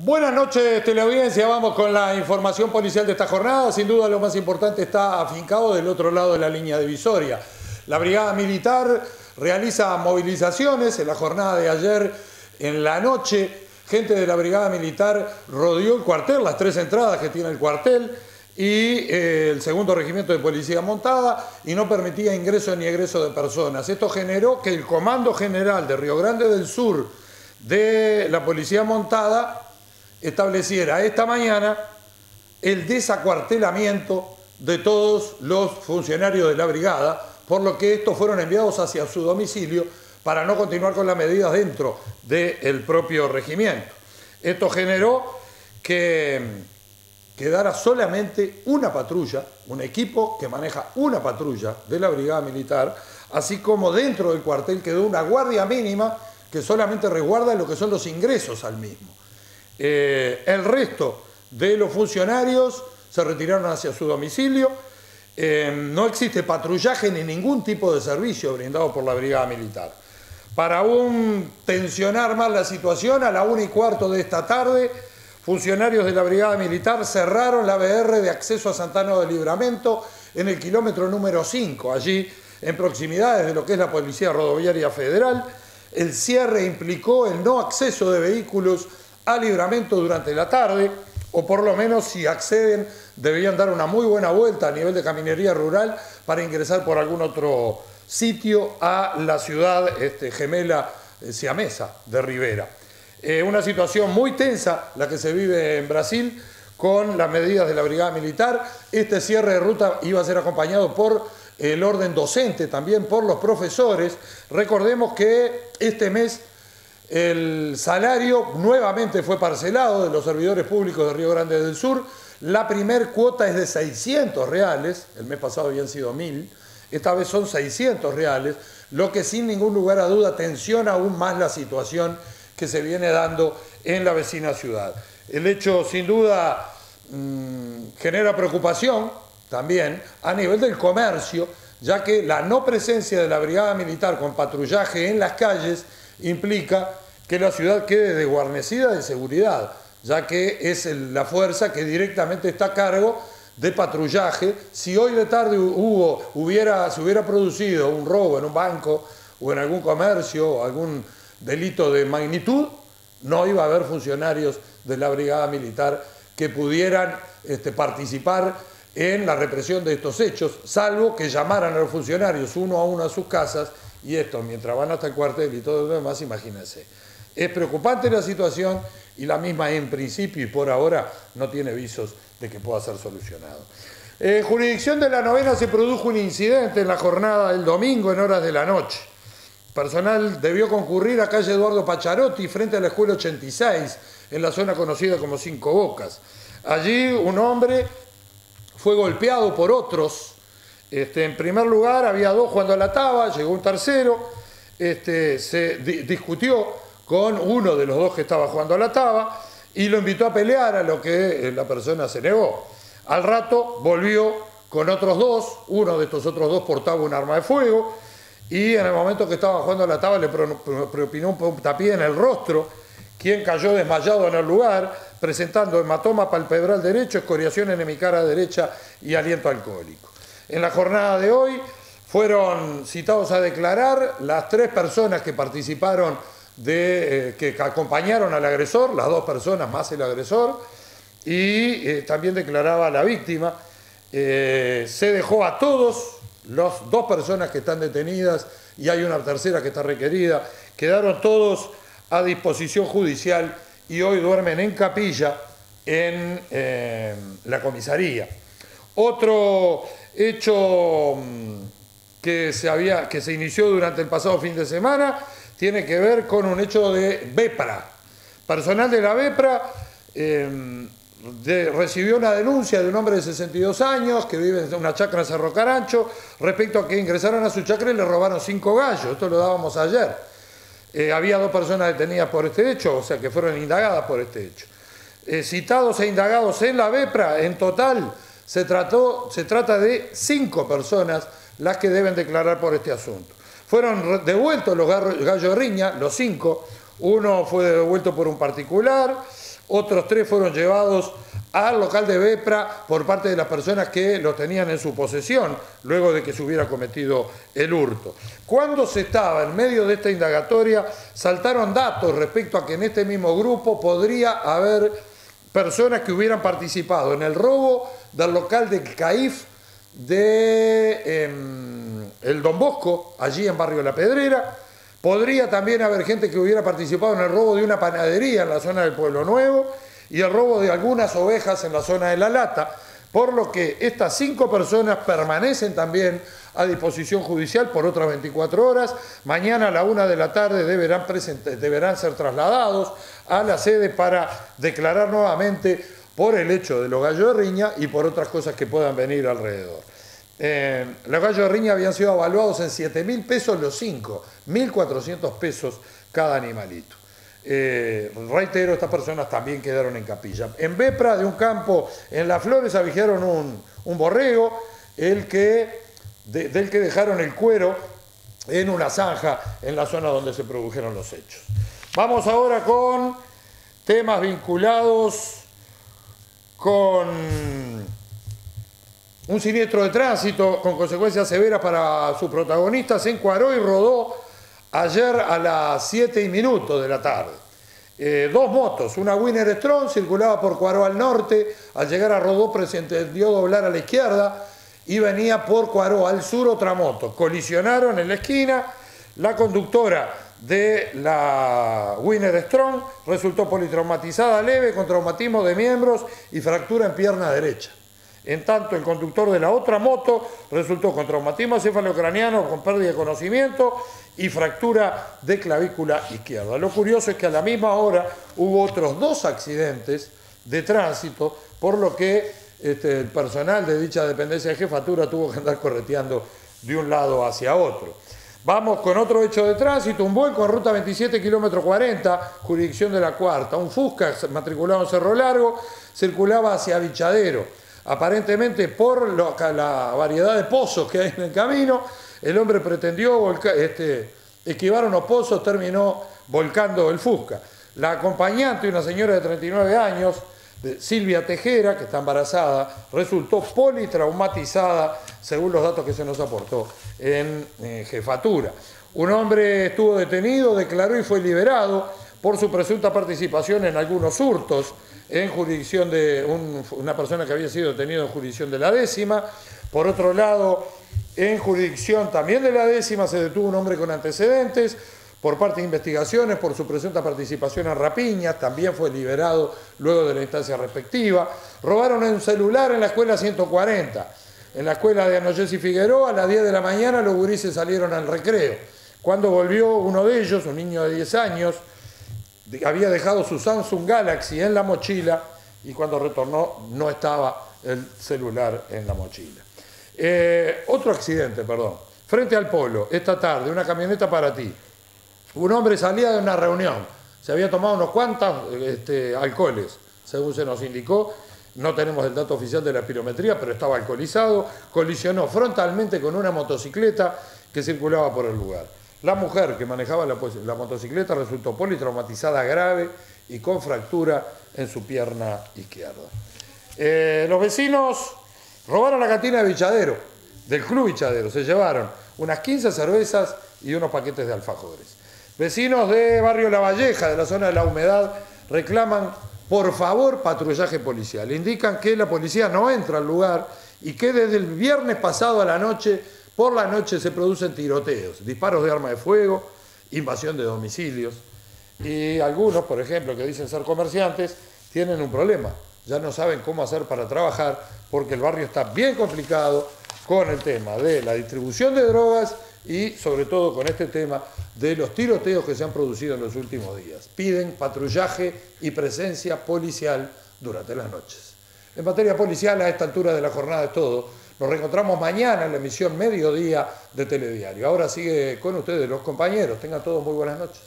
Buenas noches, teleaudiencia. Vamos con la información policial de esta jornada. Sin duda, lo más importante está afincado del otro lado de la línea divisoria. La Brigada Militar realiza movilizaciones. En la jornada de ayer, en la noche, gente de la Brigada Militar rodeó el cuartel, las tres entradas que tiene el cuartel y eh, el segundo regimiento de policía montada y no permitía ingreso ni egreso de personas. Esto generó que el Comando General de Río Grande del Sur de la Policía Montada estableciera esta mañana el desacuartelamiento de todos los funcionarios de la brigada, por lo que estos fueron enviados hacia su domicilio para no continuar con las medidas dentro del propio regimiento. Esto generó que quedara solamente una patrulla, un equipo que maneja una patrulla de la brigada militar, así como dentro del cuartel quedó una guardia mínima que solamente resguarda lo que son los ingresos al mismo. Eh, el resto de los funcionarios se retiraron hacia su domicilio. Eh, no existe patrullaje ni ningún tipo de servicio brindado por la Brigada Militar. Para aún tensionar más la situación, a la una y cuarto de esta tarde, funcionarios de la Brigada Militar cerraron la BR de acceso a Santano de Libramento en el kilómetro número 5, allí en proximidades de lo que es la Policía Rodoviaria Federal. El cierre implicó el no acceso de vehículos a libramento durante la tarde, o por lo menos si acceden deberían dar una muy buena vuelta a nivel de caminería rural para ingresar por algún otro sitio a la ciudad este, gemela eh, siamesa de Rivera. Eh, una situación muy tensa la que se vive en Brasil con las medidas de la Brigada Militar. Este cierre de ruta iba a ser acompañado por el orden docente, también por los profesores. Recordemos que este mes el salario nuevamente fue parcelado de los servidores públicos de Río Grande del Sur. La primer cuota es de 600 reales, el mes pasado habían sido 1000, esta vez son 600 reales, lo que sin ningún lugar a duda tensiona aún más la situación que se viene dando en la vecina ciudad. El hecho sin duda mm, genera preocupación también a nivel del comercio, ya que la no presencia de la brigada militar con patrullaje en las calles implica que la ciudad quede desguarnecida de seguridad, ya que es la fuerza que directamente está a cargo de patrullaje. Si hoy de tarde hubo, hubiera, se hubiera producido un robo en un banco o en algún comercio o algún delito de magnitud, no iba a haber funcionarios de la brigada militar que pudieran este, participar en la represión de estos hechos, salvo que llamaran a los funcionarios uno a uno a sus casas y esto, mientras van hasta el cuartel y todo lo demás, imagínense. Es preocupante la situación y la misma en principio y por ahora no tiene visos de que pueda ser solucionado. En jurisdicción de la novena se produjo un incidente en la jornada del domingo en horas de la noche. Personal debió concurrir a calle Eduardo Pacharotti frente a la escuela 86, en la zona conocida como Cinco Bocas. Allí un hombre fue golpeado por otros este, en primer lugar, había dos jugando a la taba, llegó un tercero, este, se discutió con uno de los dos que estaba jugando a la taba y lo invitó a pelear, a lo que eh, la persona se negó. Al rato volvió con otros dos, uno de estos otros dos portaba un arma de fuego y en el momento que estaba jugando a la taba le propinó un tapié en el rostro, quien cayó desmayado en el lugar, presentando hematoma palpebral derecho, escoriación en mi cara derecha y aliento alcohólico. En la jornada de hoy fueron citados a declarar las tres personas que participaron, de, eh, que acompañaron al agresor, las dos personas más el agresor, y eh, también declaraba la víctima. Eh, se dejó a todos, las dos personas que están detenidas y hay una tercera que está requerida, quedaron todos a disposición judicial y hoy duermen en capilla en la comisaría. Otro hecho mm, que se, había, que se inició durante el pasado fin de semana tiene que ver con un hecho de BEPRA. Personal de la BEPRA em, recibió una denuncia de un hombre de 62 años que vive en una chacra en Cerro Carancho respecto a que ingresaron a su chacra y le robaron cinco gallos. Esto lo dábamos ayer. Eh, había dos personas detenidas por este hecho, o sea que fueron indagadas por este hecho. Eh, citados e indagados en la BEPRA, en total se trata de cinco personas las que deben declarar por este asunto. Fueron devueltos los gallos de riña, los cinco. Uno fue devuelto por un particular, otros tres fueron llevados al local de Bepra por parte de las personas que los tenían en su posesión luego de que se hubiera cometido el hurto. Cuando se estaba en medio de esta indagatoria, saltaron datos respecto a que en este mismo grupo podría haber personas que hubieran participado en el robo del local del CAIF de em, el Don Bosco, allí en Barrio La Pedrera. Podría también haber gente que hubiera participado en el robo de una panadería en la zona del Pueblo Nuevo y el robo de algunas ovejas en la zona de La Lata, por lo que estas cinco personas permanecen también a disposición judicial por otras 24 horas. Mañana a la una de la tarde deberán, deberán ser trasladados a la sede para declarar nuevamente por el hecho de los gallos de riña y por otras cosas que puedan venir alrededor. Eh, los gallos de riña habían sido evaluados en 7 mil pesos los cinco, 1.400 pesos cada animalito. Eh, reitero, estas personas también quedaron en capilla. En Bepra, de un campo en Las Flores, avijaron un, un borrego, el que, del que dejaron el cuero en una zanja en la zona donde se produjeron los hechos. Vamos ahora con temas vinculados con un siniestro de tránsito con consecuencias severas para sus protagonistas en Cuaró y Rodó ayer a las 7 y minutos de la tarde. Eh, dos motos, una Winner Strong circulaba por Cuaró al norte, al llegar a Rodó pretendió doblar a la izquierda y venía por Cuaró al sur otra moto. Colisionaron en la esquina, la conductora de la Winner Strong resultó politraumatizada leve con traumatismo de miembros y fractura en pierna derecha. En tanto, el conductor de la otra moto resultó con traumatismo cefalocraniano, con pérdida de conocimiento y fractura de clavícula izquierda. Lo curioso es que a la misma hora hubo otros dos accidentes de tránsito, por lo que este, el personal de dicha dependencia de jefatura tuvo que andar correteando de un lado hacia otro. Vamos con otro hecho de tránsito, un vuelco en ruta 27, kilómetro 40, jurisdicción de la cuarta. Un Fusca matriculado en Cerro Largo circulaba hacia Vichadero. Aparentemente por la variedad de pozos que hay en el camino, el hombre pretendió este, esquivar unos pozos, terminó volcando el Fusca. La acompañante, una señora de 39 años, Silvia Tejera, que está embarazada, resultó politraumatizada, según los datos que se nos aportó en eh, jefatura. Un hombre estuvo detenido, declaró y fue liberado por su presunta participación en algunos hurtos en jurisdicción de una persona que había sido detenida en jurisdicción de la décima. Por otro lado, en jurisdicción también de la décima se detuvo un hombre con antecedentes por parte de investigaciones por su presunta participación en rapiñas, también fue liberado luego de la instancia respectiva. Robaron un celular en la escuela 140. En la escuela de Anoyes y Figueroa, a las 10 de la mañana, los gurises salieron al recreo. Cuando volvió uno de ellos, un niño de 10 años, había dejado su Samsung Galaxy en la mochila y cuando retornó no estaba el celular en la mochila. Eh, otro accidente, perdón. Frente al polo, esta tarde, una camioneta para ti. Un hombre salía de una reunión, se había tomado unos cuantos este, alcoholes, según se nos indicó. No tenemos el dato oficial de la espirometría, pero estaba alcoholizado. Colisionó frontalmente con una motocicleta que circulaba por el lugar. La mujer que manejaba la, pues, motocicleta resultó politraumatizada grave y con fractura en su pierna izquierda. Eh, los vecinos robaron la cantina de Bichadero, del Club Bichadero. Se llevaron unas 15 cervezas y unos paquetes de alfajores. Vecinos de Barrio La Valleja, de la zona de la humedad, reclaman por favor patrullaje policial. Indican que la policía no entra al lugar y que desde el viernes pasado a la noche por la noche se producen tiroteos, disparos de arma de fuego, invasión de domicilios. Y algunos, por ejemplo, que dicen ser comerciantes, tienen un problema. Ya no saben cómo hacer para trabajar porque el barrio está bien complicado con el tema de la distribución de drogas y sobre todo con este tema de los tiroteos que se han producido en los últimos días. Piden patrullaje y presencia policial durante las noches. En materia policial, a esta altura de la jornada es todo. Nos reencontramos mañana en la emisión Mediodía de Telediario. Ahora sigue con ustedes los compañeros. Tengan todos muy buenas noches.